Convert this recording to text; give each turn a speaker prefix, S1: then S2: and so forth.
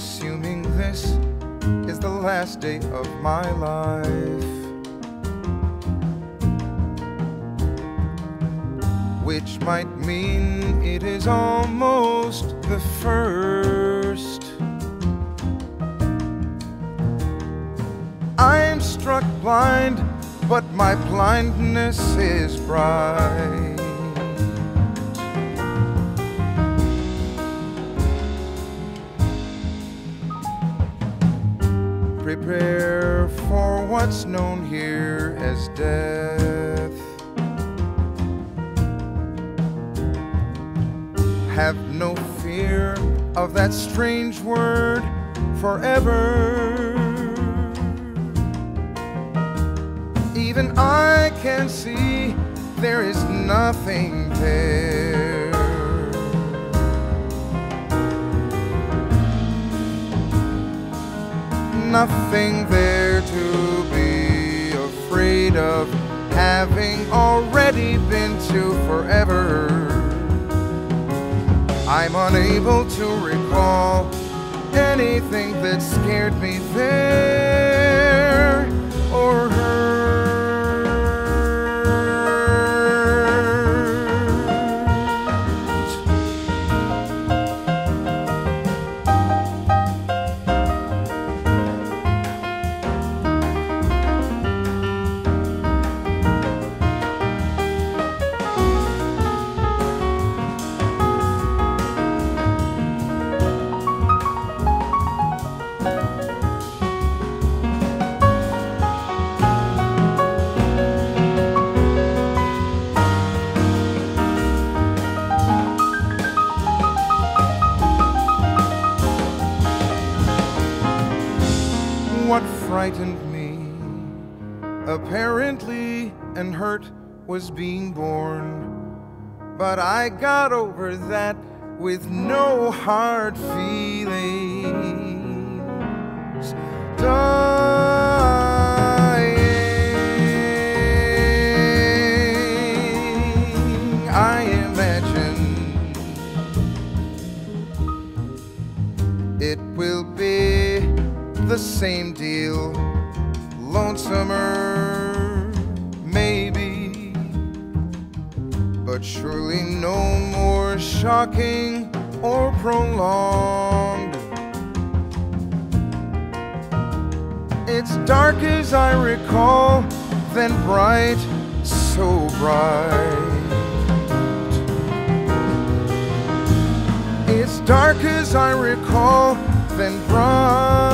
S1: assuming this is the last day of my life. Which might mean it is almost the first. I'm struck blind, but my blindness is bright. Prepare for what's known here as death. Have no fear of that strange word forever. Even I can see there is nothing there. Nothing there to be afraid of, having already been to forever. I'm unable to recall anything that scared me there What frightened me, apparently, and hurt was being born. But I got over that with no hard feelings. Dying, I imagine it will be the same deal. Lonesomer, maybe, but surely no more shocking or prolonged. It's dark as I recall, then bright, so bright. It's dark as I recall, then bright.